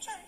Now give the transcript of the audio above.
change.